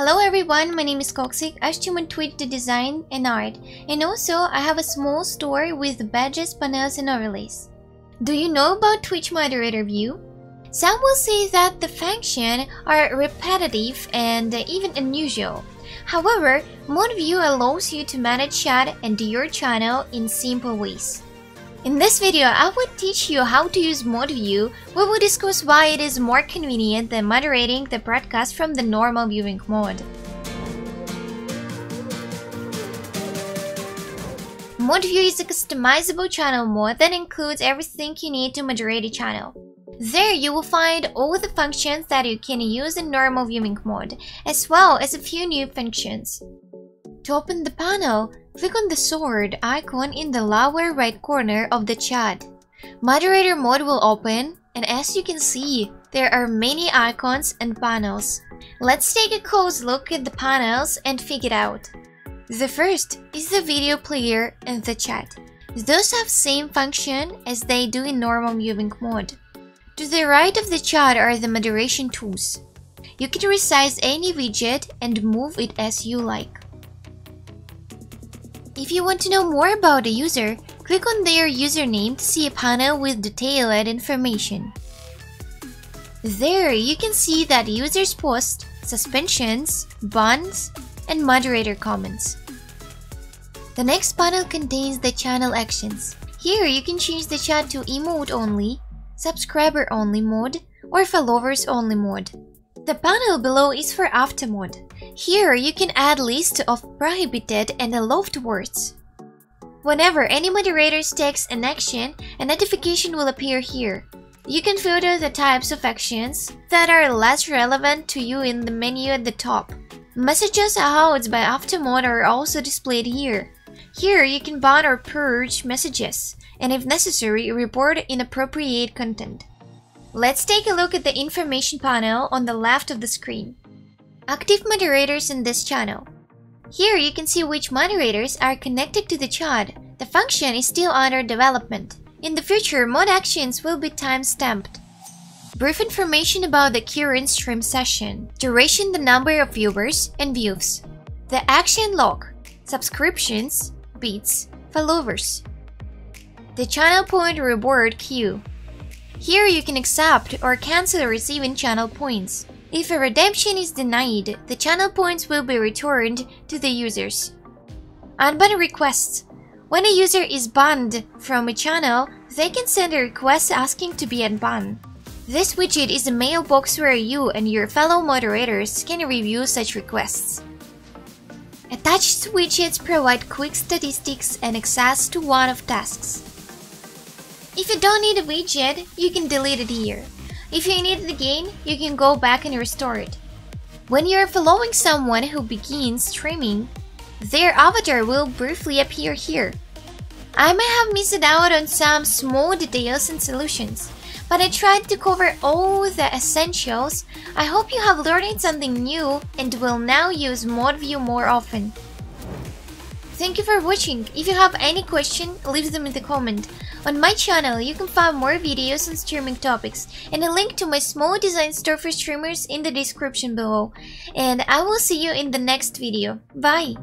Hello everyone, my name is Qoqsik. I stream on Twitch to design and art. And also, I have a small store with badges, panels, and overlays. Do you know about Twitch moderator view? Some will say that the functions are repetitive and even unusual. However, Mod View allows you to manage chat and your channel in simple ways. In this video, I will teach you how to use Mod View. We will discuss why it is more convenient than moderating the broadcast from the normal viewing mode. Mod View is a customizable channel mode that includes everything you need to moderate a channel. There you will find all the functions that you can use in normal viewing mode, as well as a few new functions. To open the panel, click on the sword icon in the lower right corner of the chat. Moderator mode will open, and as you can see, there are many icons and panels. Let's take a close look at the panels and figure it out. The first is the video player and the chat. Those have same function as they do in normal viewing mode. To the right of the chat are the moderation tools. You can resize any widget and move it as you like. If you want to know more about a user, click on their username to see a panel with detailed information. There, you can see that users post, suspensions, bans, and moderator comments. The next panel contains the channel actions. Here, you can change the chat to emote only, subscriber only mode, or followers only mode. The panel below is for auto-mod. Here, you can add list of prohibited and allowed words. Whenever any moderator takes an action, a notification will appear here. You can filter the types of actions that are less relevant to you in the menu at the top. Messages allowed by auto-mod are also displayed here. Here, you can ban or purge messages, and if necessary, report inappropriate content. Let's take a look at the information panel on the left of the screen. Active moderators in this channel. Here you can see which moderators are connected to the chat. The function is still under development. In the future, mod actions will be time-stamped. Brief information about the current stream session. Duration the number of viewers and views. The action log. Subscriptions, bits, followers. The channel point reward queue. Here you can accept or cancel receiving channel points. If a redemption is denied, the channel points will be returned to the users. Unban requests. When a user is banned from a channel, they can send a request asking to be unbanned. This widget is a mailbox where you and your fellow moderators can review such requests. Attached widgets provide quick statistics and access to one of tasks. If you don't need a widget, you can delete it here. If you need it again, you can go back and restore it. When you're following someone who begins streaming, their avatar will briefly appear here. I may have missed out on some small details and solutions, but I tried to cover all the essentials. I hope you have learned something new and will now use ModView more often. Thank you for watching. If you have any question, leave them in the comment. On my channel, you can find more videos on streaming topics and a link to my small design store for streamers in the description below. And I will see you in the next video. Bye!